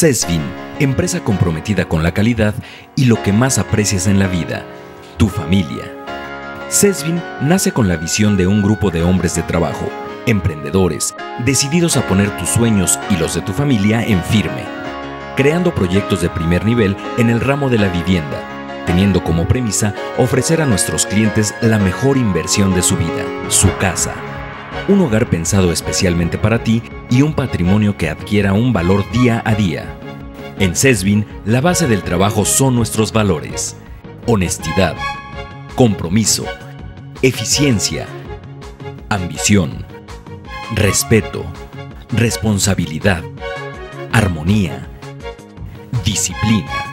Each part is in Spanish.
CESVIN, empresa comprometida con la calidad y lo que más aprecias en la vida, tu familia. CESVIN nace con la visión de un grupo de hombres de trabajo, emprendedores, decididos a poner tus sueños y los de tu familia en firme, creando proyectos de primer nivel en el ramo de la vivienda, teniendo como premisa ofrecer a nuestros clientes la mejor inversión de su vida, su casa un hogar pensado especialmente para ti y un patrimonio que adquiera un valor día a día. En CESBIN, la base del trabajo son nuestros valores. Honestidad, compromiso, eficiencia, ambición, respeto, responsabilidad, armonía, disciplina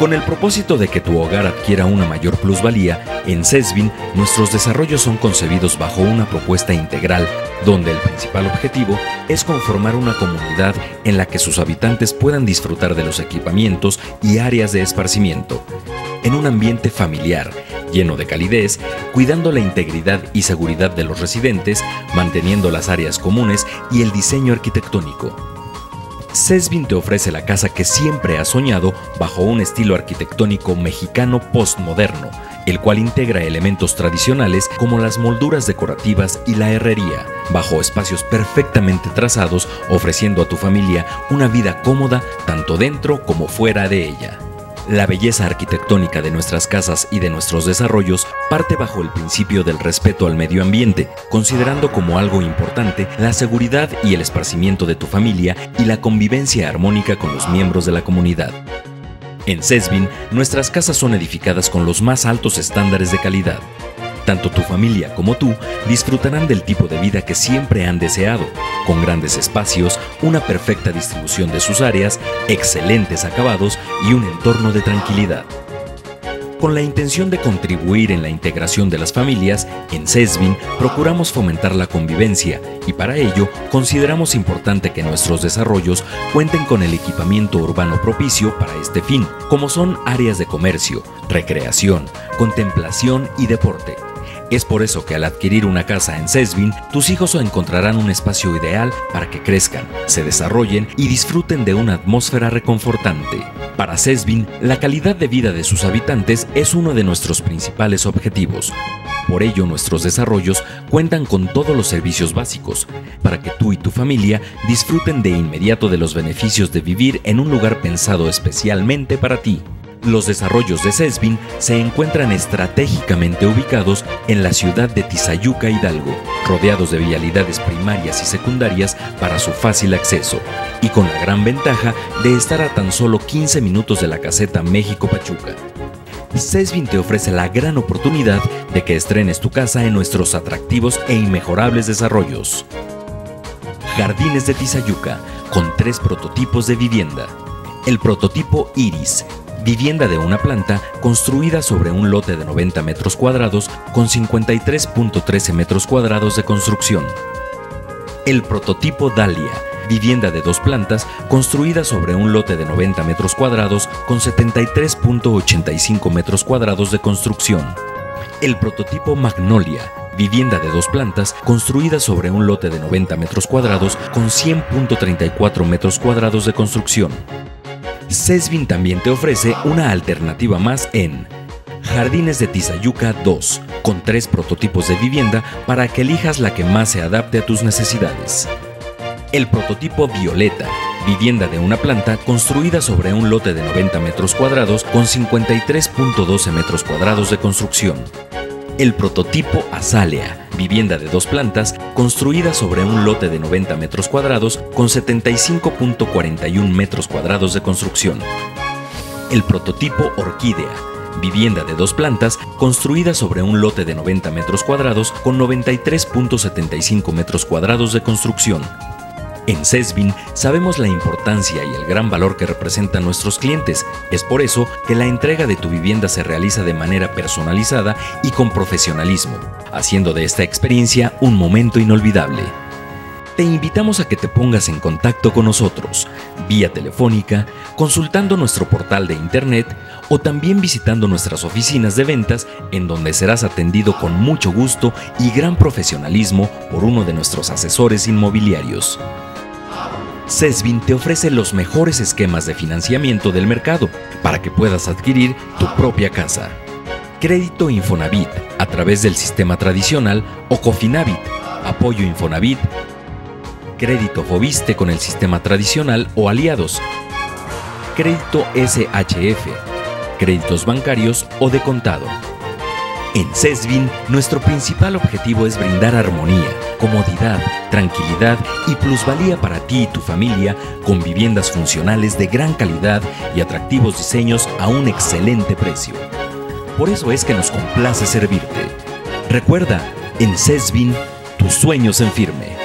con el propósito de que tu hogar adquiera una mayor plusvalía, en CESBIN nuestros desarrollos son concebidos bajo una propuesta integral, donde el principal objetivo es conformar una comunidad en la que sus habitantes puedan disfrutar de los equipamientos y áreas de esparcimiento, en un ambiente familiar, lleno de calidez, cuidando la integridad y seguridad de los residentes, manteniendo las áreas comunes y el diseño arquitectónico. Cesvin te ofrece la casa que siempre has soñado bajo un estilo arquitectónico mexicano postmoderno, el cual integra elementos tradicionales como las molduras decorativas y la herrería, bajo espacios perfectamente trazados, ofreciendo a tu familia una vida cómoda tanto dentro como fuera de ella. La belleza arquitectónica de nuestras casas y de nuestros desarrollos parte bajo el principio del respeto al medio ambiente, considerando como algo importante la seguridad y el esparcimiento de tu familia y la convivencia armónica con los miembros de la comunidad. En Cesbin, nuestras casas son edificadas con los más altos estándares de calidad, tanto tu familia como tú disfrutarán del tipo de vida que siempre han deseado, con grandes espacios, una perfecta distribución de sus áreas, excelentes acabados y un entorno de tranquilidad. Con la intención de contribuir en la integración de las familias, en CESBIN procuramos fomentar la convivencia y para ello consideramos importante que nuestros desarrollos cuenten con el equipamiento urbano propicio para este fin, como son áreas de comercio, recreación, contemplación y deporte es por eso que al adquirir una casa en Cesvin, tus hijos encontrarán un espacio ideal para que crezcan, se desarrollen y disfruten de una atmósfera reconfortante. Para Cesvin, la calidad de vida de sus habitantes es uno de nuestros principales objetivos. Por ello, nuestros desarrollos cuentan con todos los servicios básicos, para que tú y tu familia disfruten de inmediato de los beneficios de vivir en un lugar pensado especialmente para ti. Los desarrollos de CESBIN se encuentran estratégicamente ubicados en la ciudad de Tizayuca, Hidalgo, rodeados de vialidades primarias y secundarias para su fácil acceso, y con la gran ventaja de estar a tan solo 15 minutos de la caseta México-Pachuca. CESBIN te ofrece la gran oportunidad de que estrenes tu casa en nuestros atractivos e inmejorables desarrollos. Jardines de Tizayuca, con tres prototipos de vivienda. El prototipo Iris, vivienda de una planta construida sobre un lote de 90 metros cuadrados con 53.13 metros cuadrados de construcción. El prototipo Dalia, vivienda de dos plantas construida sobre un lote de 90 metros cuadrados con 73.85 metros cuadrados de construcción. El prototipo Magnolia, vivienda de dos plantas construida sobre un lote de 90 metros cuadrados con 100.34 metros cuadrados de construcción. Cesvin también te ofrece una alternativa más en Jardines de Tizayuca 2, con tres prototipos de vivienda para que elijas la que más se adapte a tus necesidades. El prototipo Violeta, vivienda de una planta construida sobre un lote de 90 metros cuadrados con 53.12 metros cuadrados de construcción. El prototipo Azalea, vivienda de dos plantas construida sobre un lote de 90 metros cuadrados con 75.41 metros cuadrados de construcción. El prototipo Orquídea, vivienda de dos plantas construida sobre un lote de 90 metros cuadrados con 93.75 metros cuadrados de construcción. En CESBIN sabemos la importancia y el gran valor que representan nuestros clientes. Es por eso que la entrega de tu vivienda se realiza de manera personalizada y con profesionalismo, haciendo de esta experiencia un momento inolvidable. Te invitamos a que te pongas en contacto con nosotros, vía telefónica, consultando nuestro portal de internet o también visitando nuestras oficinas de ventas en donde serás atendido con mucho gusto y gran profesionalismo por uno de nuestros asesores inmobiliarios. CESBIN te ofrece los mejores esquemas de financiamiento del mercado para que puedas adquirir tu propia casa. Crédito Infonavit a través del sistema tradicional o Cofinavit, apoyo Infonavit, crédito Fobiste con el sistema tradicional o aliados, crédito SHF, créditos bancarios o de contado. En CESBIN, nuestro principal objetivo es brindar armonía, comodidad, tranquilidad y plusvalía para ti y tu familia con viviendas funcionales de gran calidad y atractivos diseños a un excelente precio. Por eso es que nos complace servirte. Recuerda, en CESBIN, tus sueños en firme.